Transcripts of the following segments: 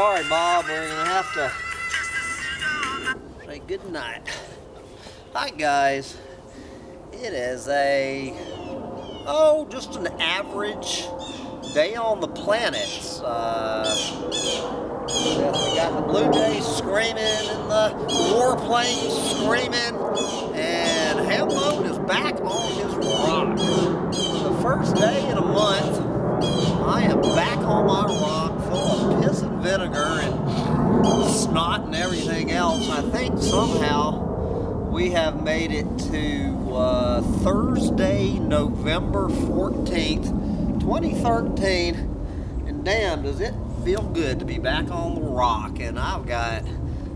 Sorry, Bob, we're gonna have to say good night. Hi, guys. It is a, oh, just an average day on the planet. Uh, we got the Blue Jays screaming and the warplanes screaming, and Hambo is back on his rock. The first day in a month, I am back on my rock full of piss and vinegar and snot and everything else. I think somehow we have made it to uh, Thursday, November 14th, 2013. And damn, does it feel good to be back on the rock. And I've got,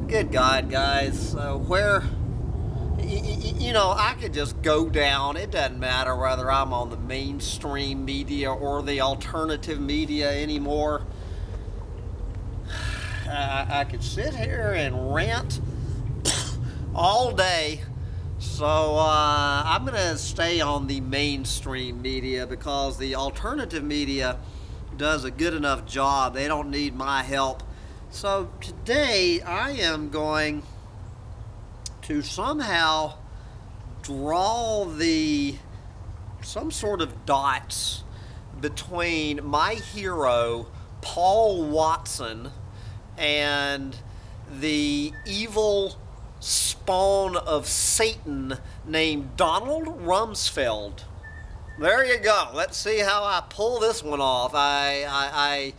good God, guys, uh, where, you know, I could just go down. It doesn't matter whether I'm on the mainstream media or the alternative media anymore. I, I could sit here and rant all day. So uh, I'm going to stay on the mainstream media because the alternative media does a good enough job. They don't need my help. So today I am going to somehow draw the some sort of dots between my hero Paul Watson and the evil spawn of Satan named Donald Rumsfeld. There you go. Let's see how I pull this one off. I, I, I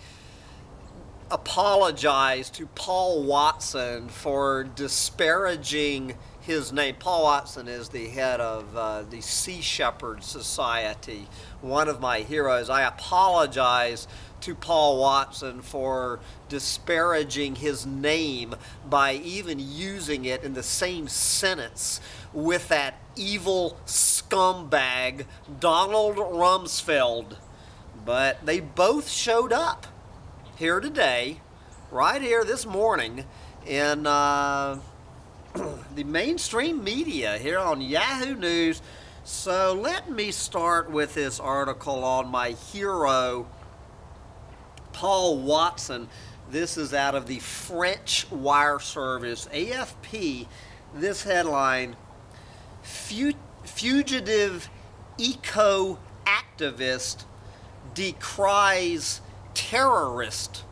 apologize to Paul Watson for disparaging his name. Paul Watson is the head of uh, the Sea Shepherd Society, one of my heroes. I apologize to Paul Watson for disparaging his name by even using it in the same sentence with that evil scumbag Donald Rumsfeld. But they both showed up here today, right here this morning, in uh, the mainstream media here on Yahoo News. So let me start with this article on my hero, Paul Watson. This is out of the French wire service, AFP. This headline Fugitive eco activist decries terrorist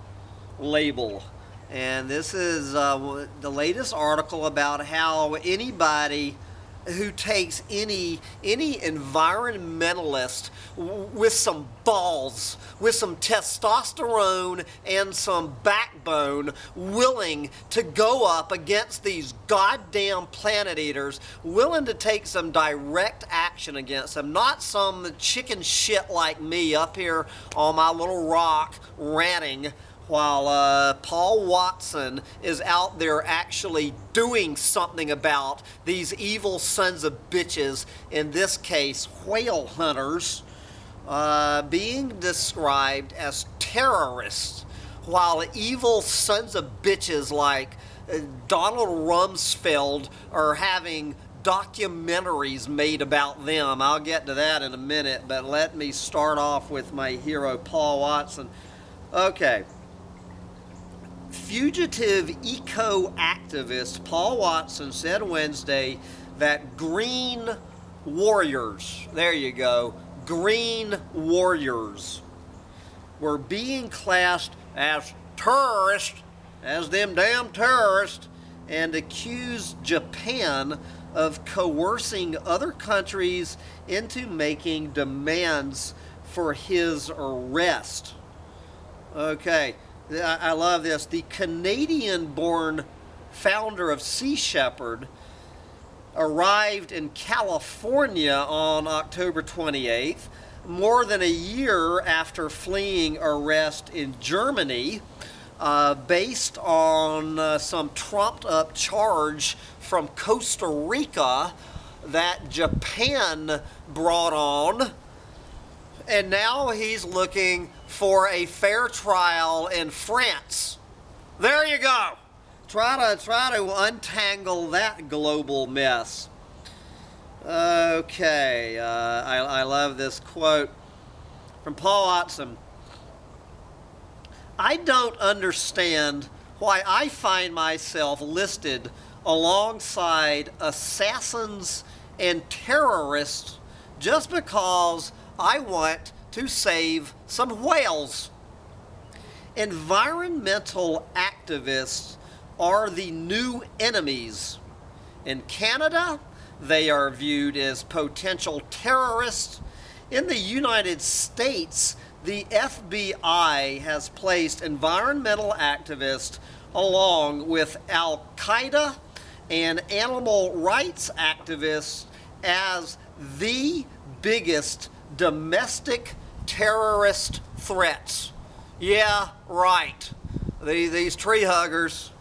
label. And this is uh, the latest article about how anybody who takes any any environmentalist with some balls, with some testosterone and some backbone, willing to go up against these goddamn planet eaters, willing to take some direct action against them, not some chicken shit like me up here on my little rock ranting while uh, Paul Watson is out there actually doing something about these evil sons of bitches, in this case, whale hunters, uh, being described as terrorists, while evil sons of bitches like uh, Donald Rumsfeld are having documentaries made about them. I'll get to that in a minute, but let me start off with my hero, Paul Watson. Okay. Fugitive eco activist Paul Watson said Wednesday that green warriors, there you go, green warriors were being classed as terrorists, as them damn terrorists, and accused Japan of coercing other countries into making demands for his arrest. Okay, I love this. The Canadian-born founder of Sea Shepherd arrived in California on October 28th, more than a year after fleeing arrest in Germany, uh, based on uh, some trumped up charge from Costa Rica that Japan brought on. And now he's looking for a fair trial in France. There you go. Try to try to untangle that global mess. Okay, uh, I, I love this quote from Paul Watson. I don't understand why I find myself listed alongside assassins and terrorists just because I want to save some whales. Environmental activists are the new enemies. In Canada, they are viewed as potential terrorists. In the United States, the FBI has placed environmental activists along with Al Qaeda and animal rights activists as the biggest domestic terrorist threats. Yeah, right. The, these tree huggers.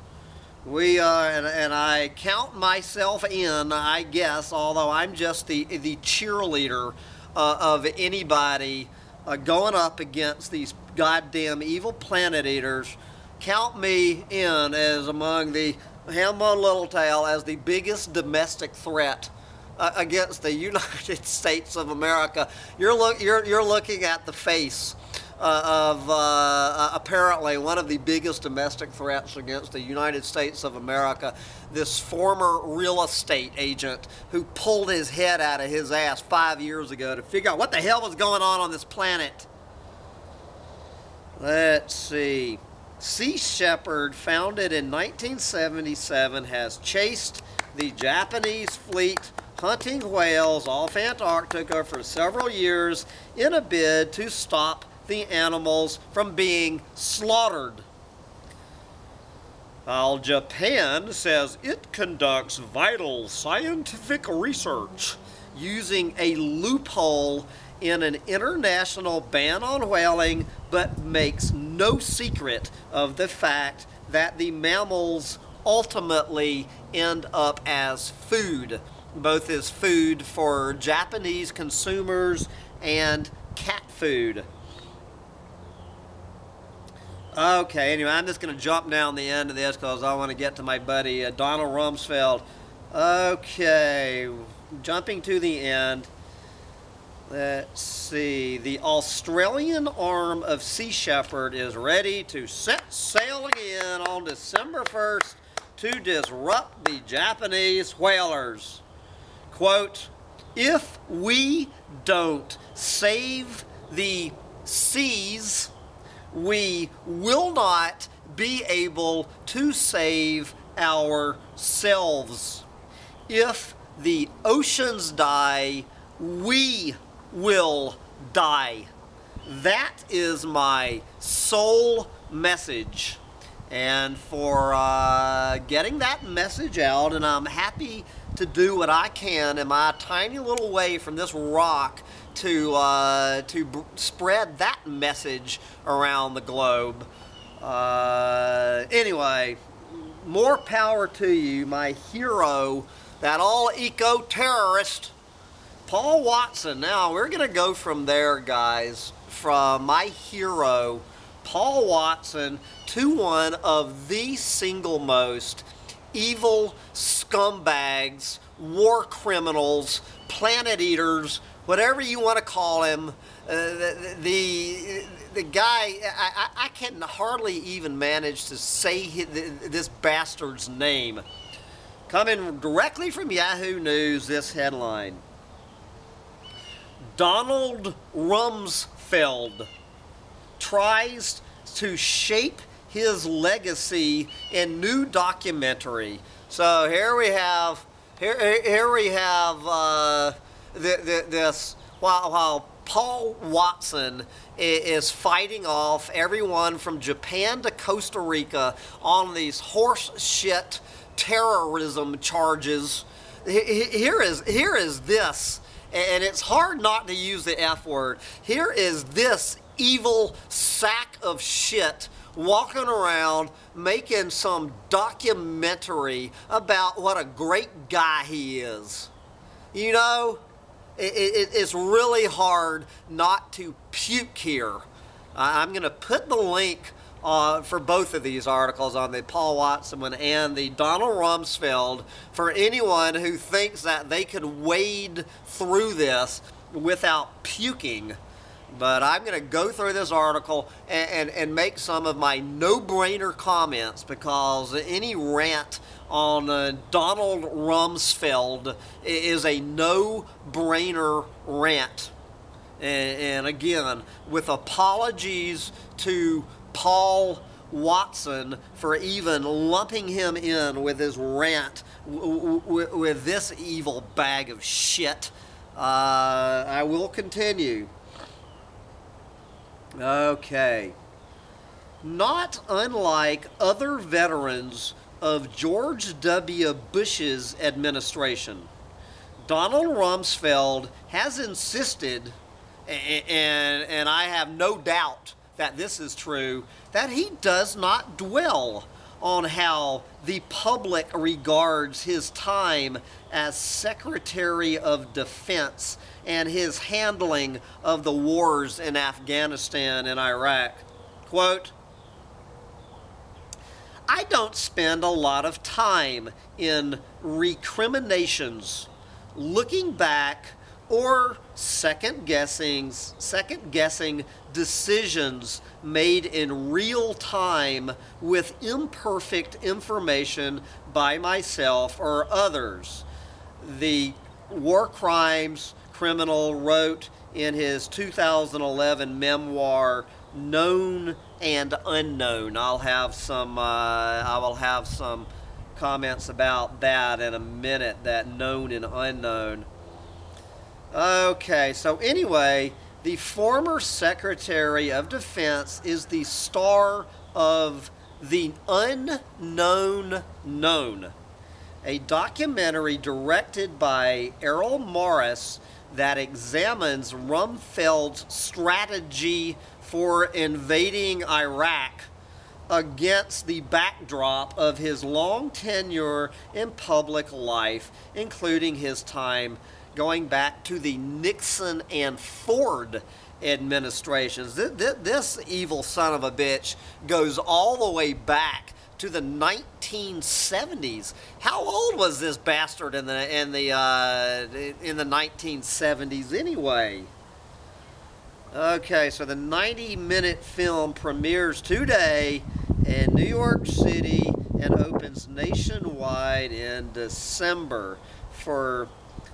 We uh, and, and I count myself in, I guess, although I'm just the the cheerleader uh, of anybody uh, going up against these goddamn evil planet eaters. Count me in as among the Hambo Littletail as the biggest domestic threat uh, against the United States of America. You're look you're you're looking at the face uh, of uh, uh, apparently one of the biggest domestic threats against the United States of America. This former real estate agent who pulled his head out of his ass five years ago to figure out what the hell was going on on this planet. Let's see. Sea Shepherd, founded in 1977, has chased the Japanese fleet hunting whales off Antarctica for several years in a bid to stop the animals from being slaughtered. While Japan says it conducts vital scientific research using a loophole in an international ban on whaling, but makes no secret of the fact that the mammals ultimately end up as food, both as food for Japanese consumers and cat food. Okay, anyway, I'm just going to jump down the end of this because I want to get to my buddy uh, Donald Rumsfeld. Okay, jumping to the end. Let's see. The Australian arm of Sea Shepherd is ready to set sail again on December 1st to disrupt the Japanese whalers. Quote, if we don't save the seas, we will not be able to save ourselves. If the oceans die, we will die. That is my sole message. And for uh, getting that message out, and I'm happy to do what I can in my tiny little way from this rock to uh, to spread that message around the globe. Uh, anyway, more power to you, my hero, that all eco terrorist, Paul Watson. Now we're gonna go from there, guys, from my hero, Paul Watson, to one of the single most evil scumbags, war criminals, planet eaters, whatever you want to call him, uh, the, the, the guy, I, I can hardly even manage to say his, this bastard's name. Coming directly from Yahoo News, this headline. Donald Rumsfeld tries to shape his legacy in new documentary. So here we have, here, here we have uh, this, while, while Paul Watson is fighting off everyone from Japan to Costa Rica on these horse shit terrorism charges. Here is, here is this, and it's hard not to use the F word. Here is this evil sack of shit walking around making some documentary about what a great guy he is. You know, it, it, it's really hard not to puke here. I'm going to put the link uh, for both of these articles on the Paul Watson one and the Donald Rumsfeld for anyone who thinks that they could wade through this without puking. But I'm going to go through this article and, and, and make some of my no-brainer comments because any rant on uh, Donald Rumsfeld is a no-brainer rant. And, and, again, with apologies to Paul Watson for even lumping him in with his rant with this evil bag of shit. Uh, I will continue. Okay. Not unlike other veterans of George W. Bush's administration, Donald Rumsfeld has insisted, and, and I have no doubt that this is true, that he does not dwell on how the public regards his time as Secretary of Defense and his handling of the wars in Afghanistan and Iraq. Quote, I don't spend a lot of time in recriminations, looking back or second guessing second guessing decisions made in real time with imperfect information by myself or others the war crimes criminal wrote in his 2011 memoir known and unknown. I'll have some uh, i will have some comments about that in a minute that known and unknown. Okay, so anyway, the former Secretary of Defense is the star of The Unknown Known, a documentary directed by Errol Morris that examines Rumsfeld's strategy for invading Iraq against the backdrop of his long tenure in public life, including his time going back to the Nixon and Ford administrations. This, evil son of a bitch goes all the way back to the 1970s. How old was this bastard in the in the uh, in the 1970s anyway? Okay, so the 90-minute film premieres today in New York City and opens nationwide in December for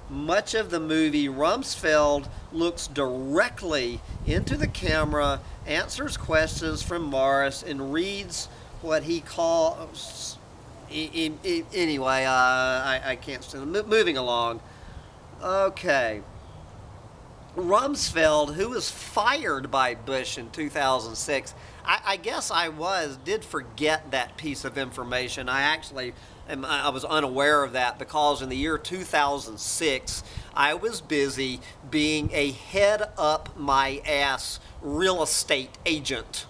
much of the movie, Rumsfeld looks directly into the camera, answers questions from Morris, and reads what he calls. Anyway, uh, I, I can't stand Moving along. Okay. Rumsfeld, who was fired by Bush in 2006, I, I guess I was, did forget that piece of information. I actually I was unaware of that because in the year 2006, I was busy being a head up my ass real estate agent.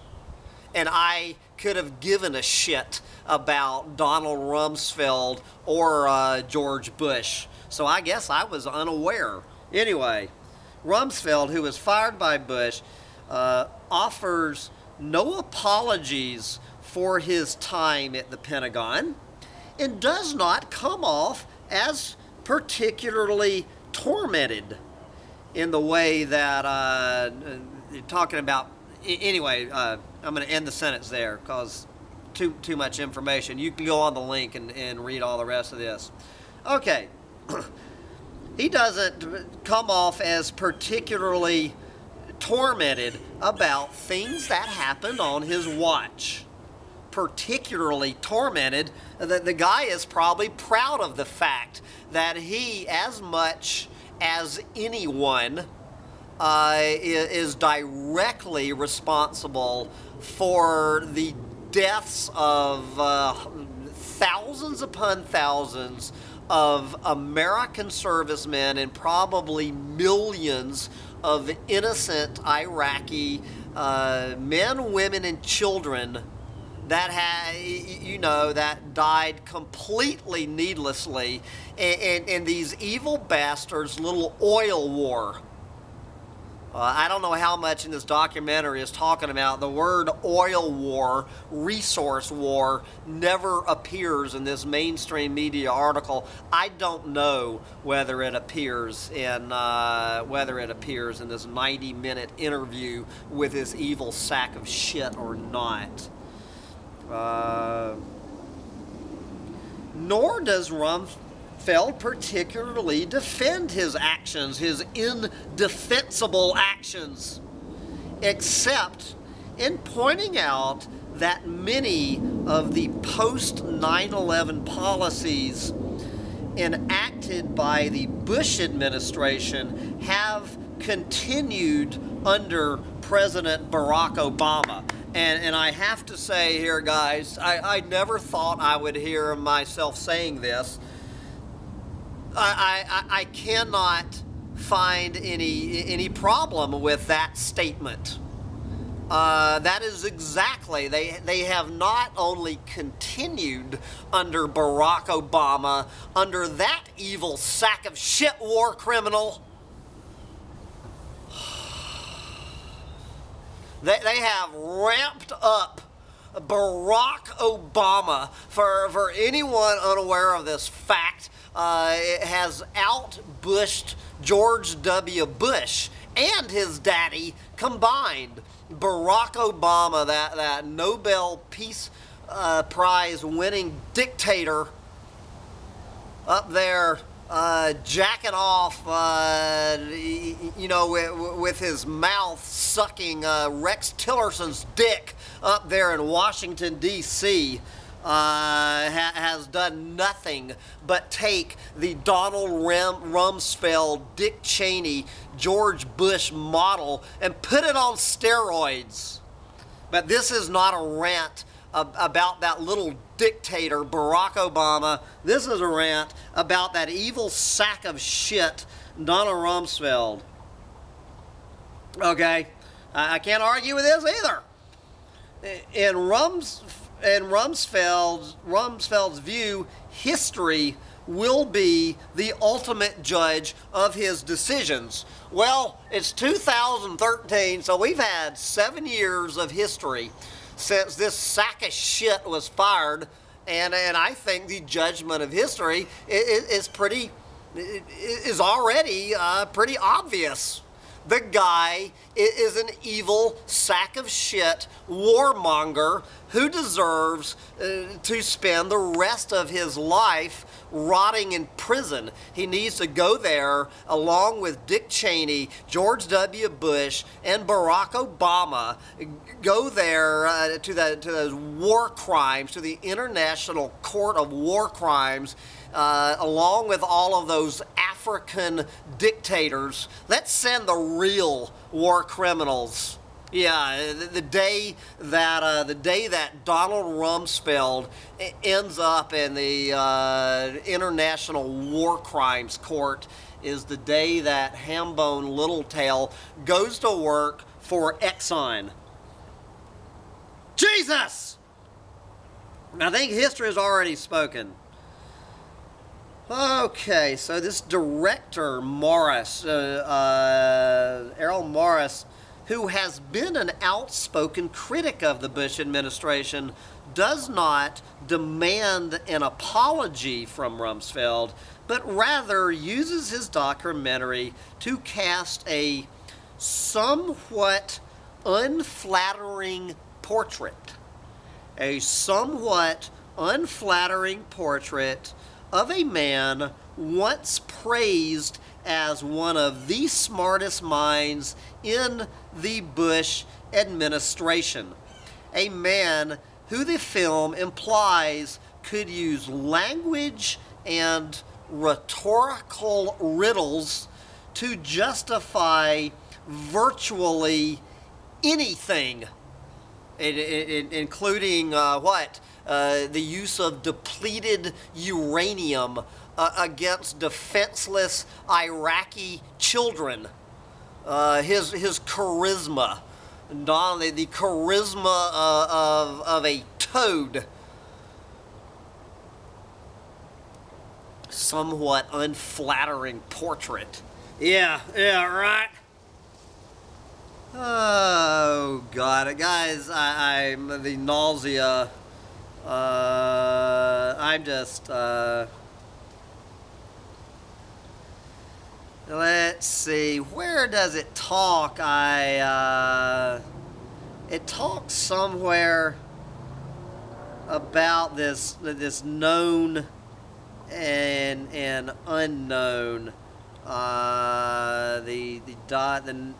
And I could have given a shit about Donald Rumsfeld or uh, George Bush. So I guess I was unaware. Anyway, Rumsfeld, who was fired by Bush, uh, offers no apologies for his time at the Pentagon and does not come off as particularly tormented in the way that uh, talking about anyway uh, i'm going to end the sentence there because too too much information. You can go on the link and, and read all the rest of this. Okay. He doesn't come off as particularly tormented about things that happened on his watch. Particularly tormented, that the guy is probably proud of the fact that he, as much as anyone, uh, is directly responsible for the deaths of uh, thousands upon thousands of American servicemen and probably millions of innocent Iraqi uh, men, women, and children that had, you know, that died completely needlessly in, in, in, these evil bastards' little oil war. Uh, I don't know how much in this documentary is talking about the word oil war, resource war, never appears in this mainstream media article. I don't know whether it appears in uh, whether it appears in this 90-minute interview with this evil sack of shit or not. Uh, nor does Rumsfeld particularly defend his actions, his indefensible actions, except in pointing out that many of the post 9 11 policies enacted by the Bush administration have continued under President Barack Obama. And, and I have to say here, guys, I, I never thought I would hear myself saying this. I, I, I cannot find any, any problem with that statement. Uh, that is exactly, they, they have not only continued under Barack Obama, under that evil sack of shit war criminal, They, they have ramped up Barack Obama. For, for anyone unaware of this fact, uh, it has outbushed George W. Bush and his daddy combined. Barack Obama, that, that Nobel Peace uh, Prize winning dictator, up there uh, jacking off, uh, you know, with, with, his mouth sucking uh, Rex Tillerson's dick up there in Washington, D.C. Uh, ha has done nothing but take the Donald Rum Rumsfeld, Dick Cheney, George Bush model and put it on steroids. But this is not a rant about that little dictator, Barack Obama. This is a rant about that evil sack of shit, Donald Rumsfeld. Okay, I can't argue with this either. In Rums, in Rumsfeld's Rumsfeld's view, history will be the ultimate judge of his decisions. Well, it's 2013, so we've had seven years of history since this sack of shit was fired, and and I think the judgment of history is, is pretty is already uh, pretty obvious. The guy is an evil sack of shit warmonger who deserves uh, to spend the rest of his life rotting in prison. He needs to go there along with Dick Cheney, George W. Bush, and Barack Obama. Go there uh, to, the, to those war crimes, to the International Court of War Crimes, uh, along with all of those African dictators. Let's send the real war criminals yeah, the, day that uh, the day that Donald Rumsfeld ends up in the uh, International War Crimes Court is the day that Hambone Littletail goes to work for Exxon. Jesus! I think history has already spoken. Okay, so this director, Morris, uh, uh Errol Morris, who has been an outspoken critic of the Bush administration, does not demand an apology from Rumsfeld, but rather uses his documentary to cast a somewhat unflattering portrait. A somewhat unflattering portrait of a man once praised as one of the smartest minds in the Bush administration. A man who the film implies could use language and rhetorical riddles to justify virtually anything, including uh, what? Uh, the use of depleted uranium uh, against defenseless Iraqi children. Uh, his, his charisma, Don, the, the charisma uh, of, of a toad. Somewhat unflattering portrait. Yeah, yeah, right. Oh God, guys! I, I'm the nausea. Uh, I'm just. Uh, let's see. Where does it talk? I. Uh, it talks somewhere about this this known and and unknown. Uh, the the dot the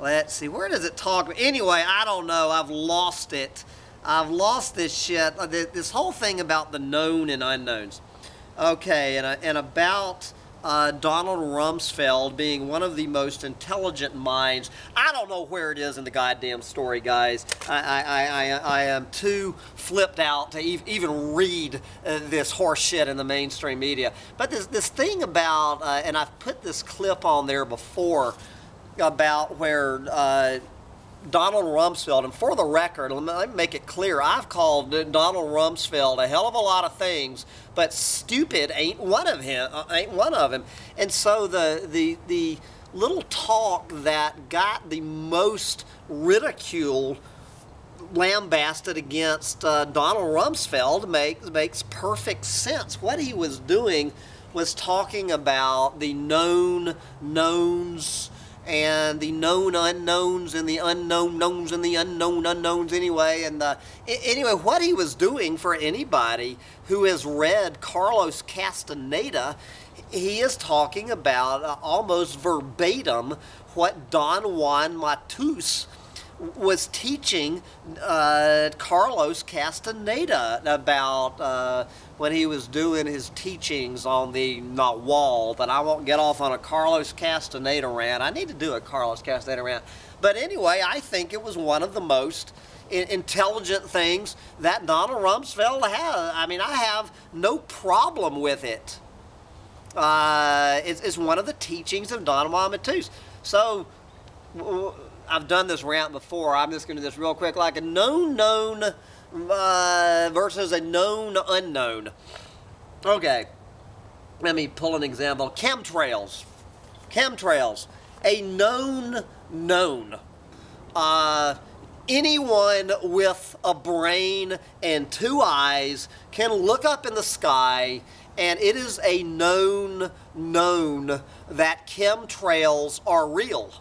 let's see where does it talk anyway i don't know i've lost it i've lost this shit uh, this whole thing about the known and unknowns okay and, uh, and about uh, Donald Rumsfeld being one of the most intelligent minds. I don't know where it is in the goddamn story, guys. I, I, I, I am too flipped out to e even read uh, this horse shit in the mainstream media. But this, this thing about, uh, and I've put this clip on there before, about where uh, Donald Rumsfeld, and for the record, let me make it clear, I've called Donald Rumsfeld a hell of a lot of things, but stupid ain't one of him. Uh, ain't one of him. And so the the the little talk that got the most ridicule lambasted against uh, Donald Rumsfeld makes makes perfect sense. What he was doing was talking about the known knowns and the known unknowns and the unknown knowns and the unknown unknowns anyway. And uh, anyway, what he was doing for anybody who has read Carlos Castaneda, he is talking about uh, almost verbatim what Don Juan Matus was teaching uh, Carlos Castaneda about uh, when he was doing his teachings on the nagual. That I won't get off on a Carlos Castaneda rant. I need to do a Carlos Castaneda rant. But anyway, I think it was one of the most intelligent things that Donald Rumsfeld has. I mean, I have no problem with it. Uh, it's, it's, one of the teachings of Donald Matus. So, I've done this rant before. I'm just going to do this real quick. Like a known known uh, versus a known unknown. Okay. Let me pull an example. Chemtrails. Chemtrails. A known known. Uh, anyone with a brain and two eyes can look up in the sky and it is a known known that chemtrails are real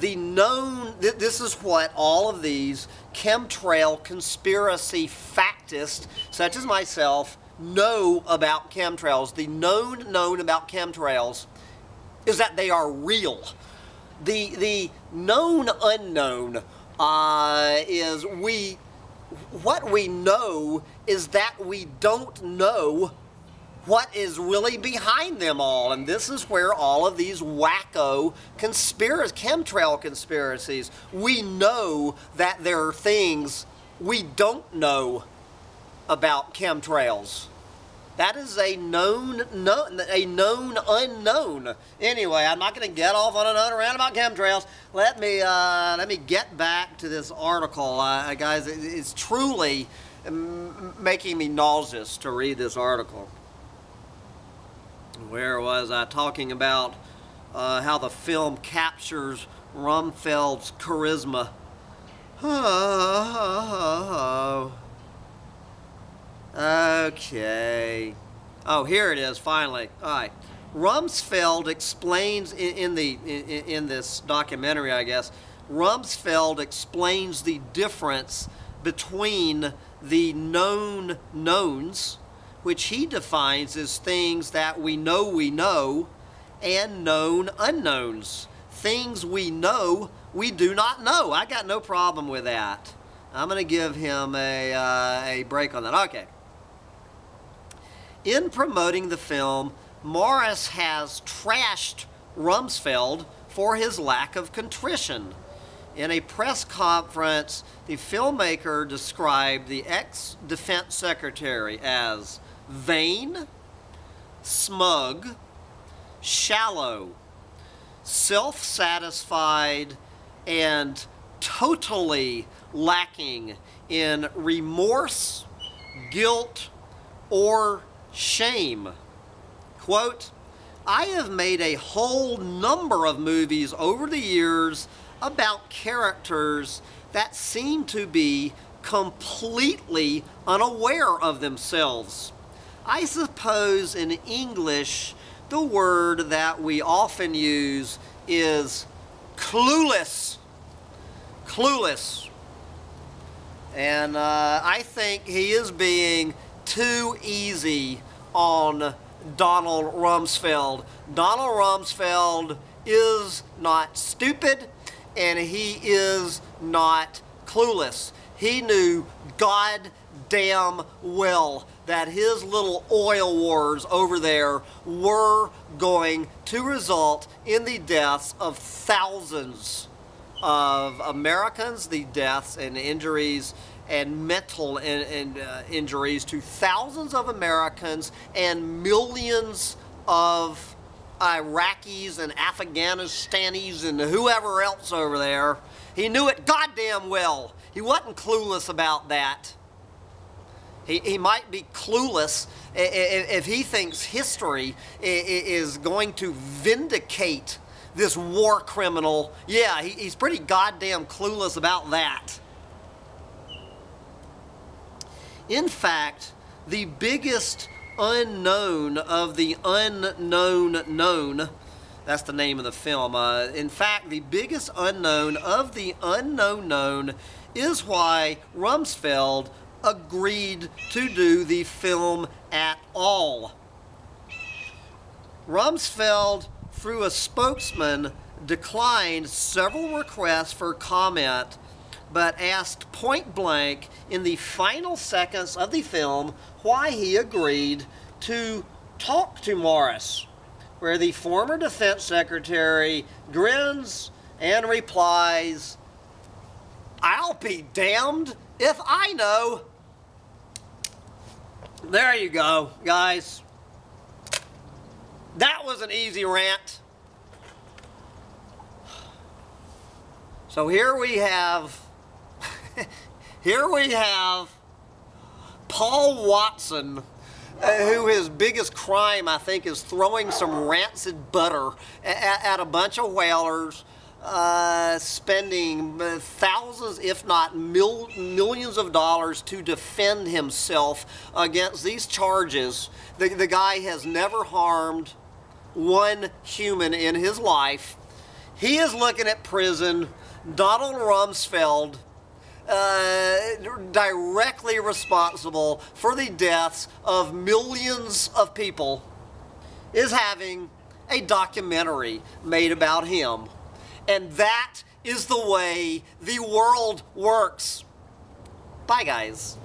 the known, this is what all of these chemtrail conspiracy factists, such as myself, know about chemtrails. The known known about chemtrails is that they are real. The, the known unknown uh, is we, what we know is that we don't know what is really behind them all. And this is where all of these wacko conspiracy, chemtrail conspiracies, we know that there are things we don't know about chemtrails. That is a known, known, a known unknown. Anyway, I'm not going to get off on another rant about chemtrails. Let me uh, let me get back to this article, uh, guys. It's truly making me nauseous to read this article where was I talking about uh, how the film captures Rumsfeld's charisma. Oh, okay. Oh, here it is, finally. All right. Rumsfeld explains in, in the in, in this documentary, I guess, Rumsfeld explains the difference between the known knowns which he defines as things that we know we know and known unknowns. Things we know we do not know. I got no problem with that. I'm going to give him a, uh, a break on that. Okay. In promoting the film, Morris has trashed Rumsfeld for his lack of contrition. In a press conference, the filmmaker described the ex-defense secretary as vain, smug, shallow, self satisfied, and totally lacking in remorse, guilt, or shame. Quote, I have made a whole number of movies over the years about characters that seem to be completely unaware of themselves. I suppose in English, the word that we often use is clueless. Clueless. And uh, I think he is being too easy on Donald Rumsfeld. Donald Rumsfeld is not stupid and he is not clueless. He knew God damn well that his little oil wars over there were going to result in the deaths of thousands of Americans, the deaths and injuries and mental in, in, uh, injuries to thousands of Americans and millions of Iraqis and Afghanistanis and whoever else over there. He knew it goddamn well. He wasn't clueless about that. He, he might be clueless if he thinks history is going to vindicate this war criminal. Yeah, he's pretty goddamn clueless about that. In fact, the biggest unknown of the unknown known, that's the name of the film. Uh, in fact, the biggest unknown of the unknown known is why Rumsfeld agreed to do the film at all. Rumsfeld, through a spokesman, declined several requests for comment but asked point blank in the final seconds of the film why he agreed to talk to Morris, where the former defense secretary grins and replies, I'll be damned if I know. There you go, guys. That was an easy rant. So here we have here we have Paul Watson, uh, who his biggest crime, I think, is throwing some rancid butter at, at a bunch of whalers, uh, spending thousands, if not mil millions of dollars to defend himself against these charges. The, the guy has never harmed one human in his life. He is looking at prison. Donald Rumsfeld uh, directly responsible for the deaths of millions of people is having a documentary made about him. And that is the way the world works. Bye, guys.